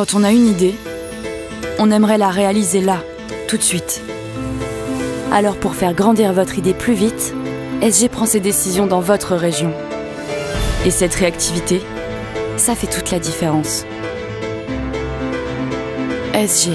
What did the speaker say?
Quand on a une idée, on aimerait la réaliser là, tout de suite. Alors pour faire grandir votre idée plus vite, SG prend ses décisions dans votre région. Et cette réactivité, ça fait toute la différence. SG.